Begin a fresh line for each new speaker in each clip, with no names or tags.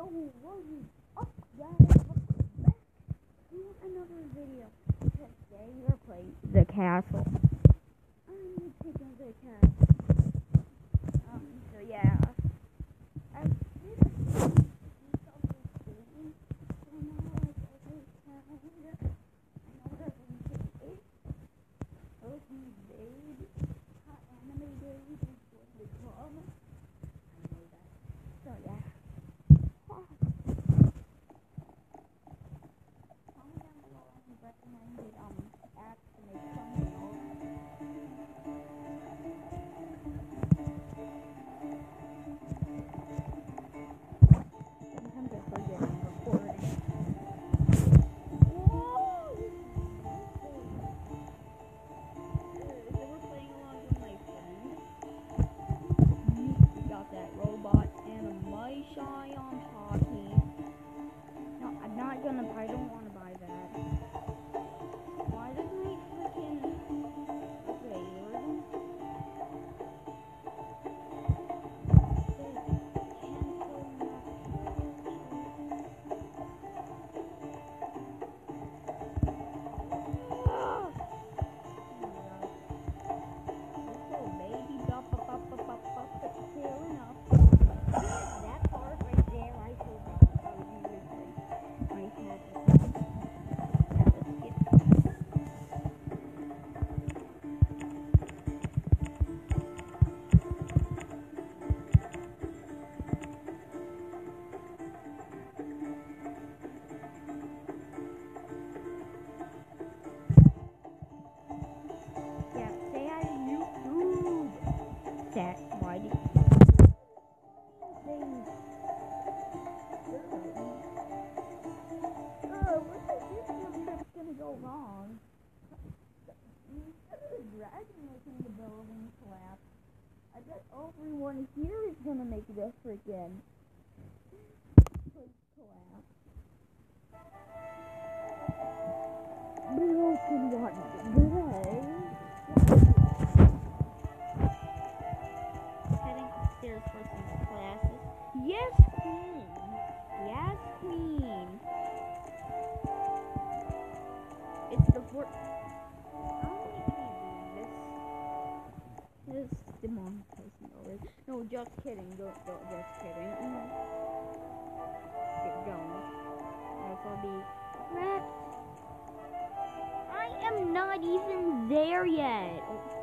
Yo, Rosie, up, back to another video. Today we're playing the castle. I'm the castle. Um, so yeah. everyone here is gonna make it up again. collapse. We all can watch just kidding. Don't, don't just kidding. Mm -hmm. It don't. Therefore be. next. I am not even there yet. Oh.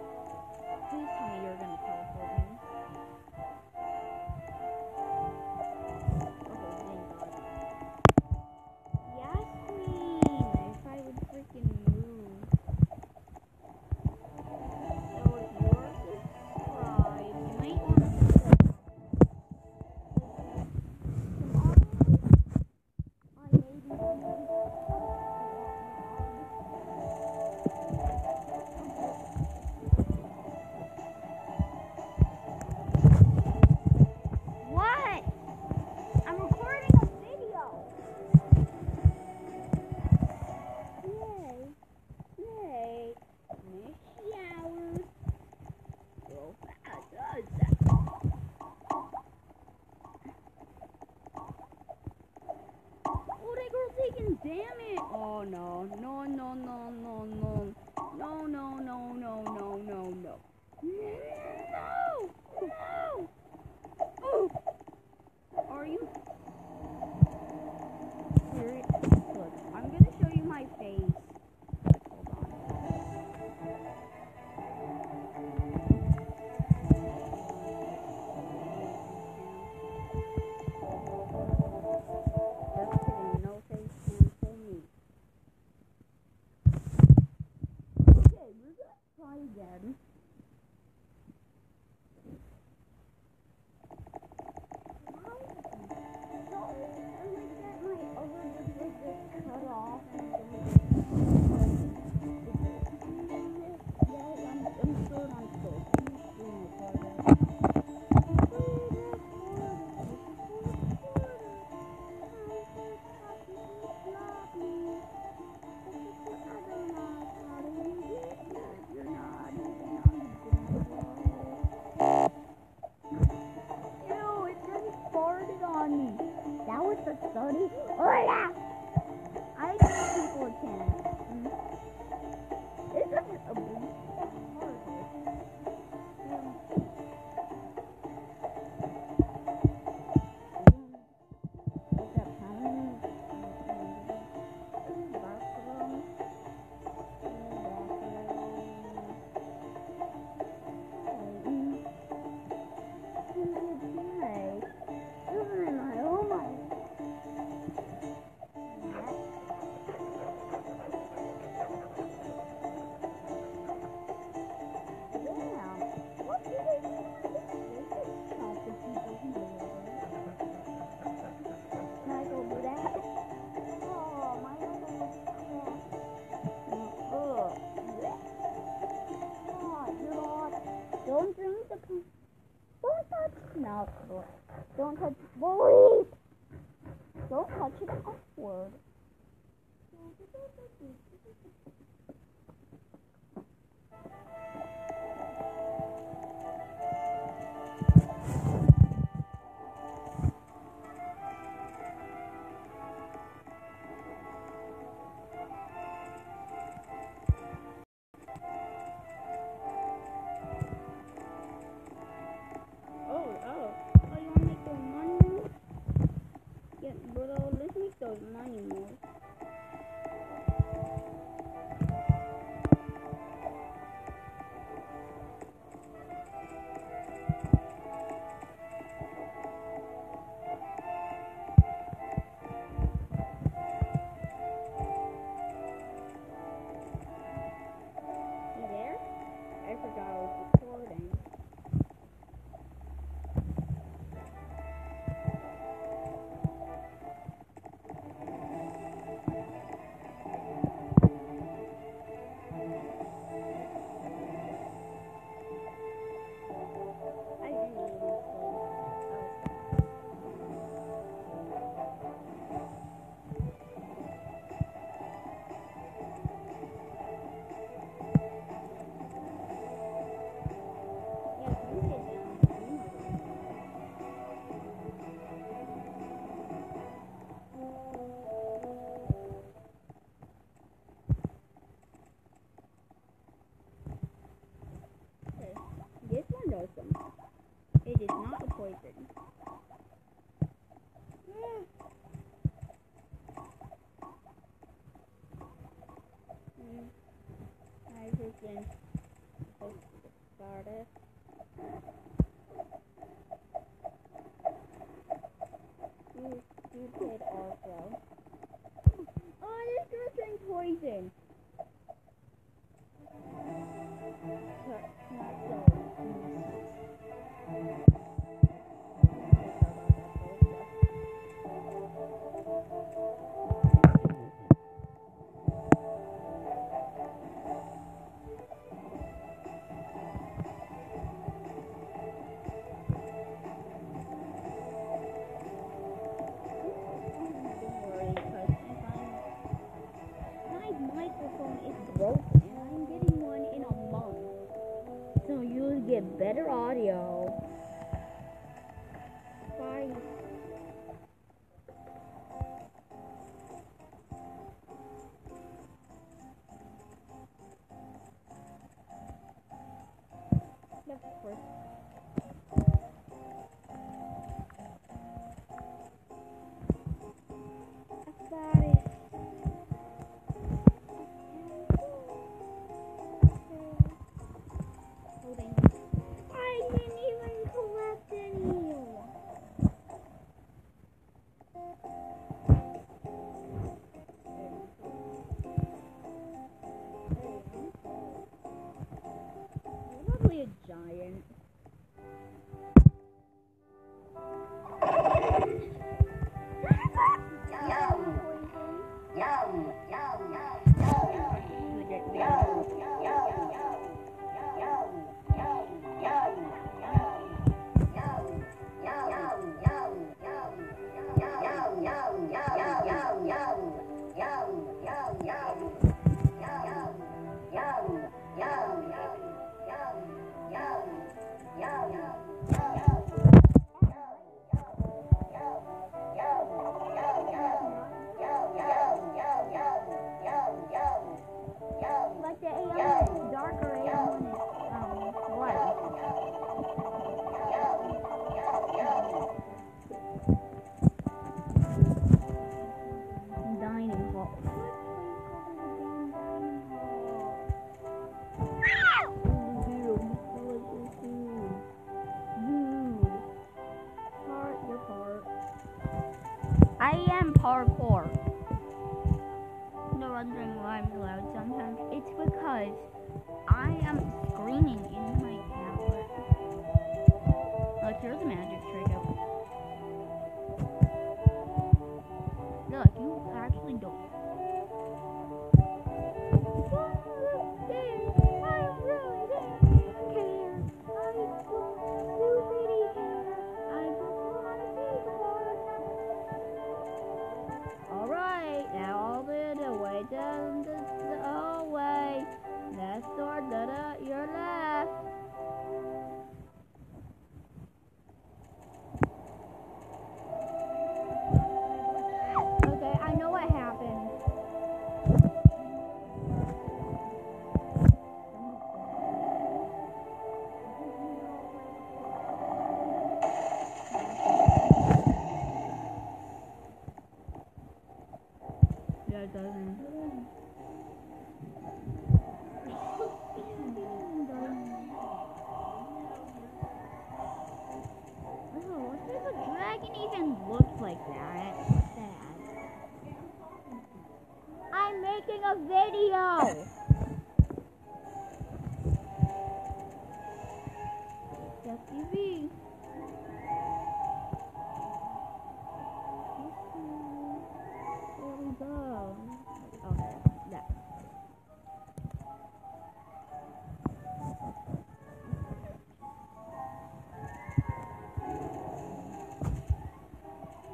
call them freaking. You, you did also. Oh, this girl poison. Adios. Thank. Parkour. You're wondering why I'm loud sometimes. It's because I am screaming in my tablet. Look, here's a magic trick. Making a video!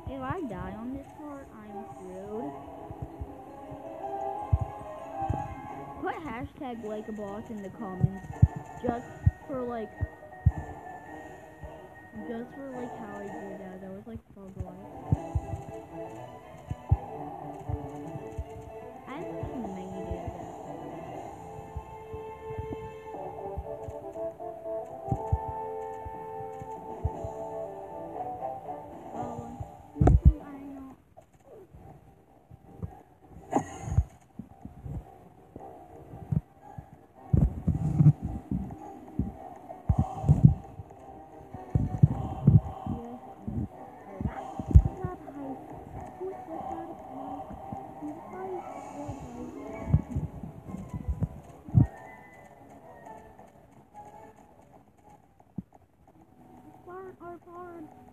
If I die on this part, I'm screwed. Put hashtag like a boss in the comments just for like just for like how I did that. That was like life. Thank you.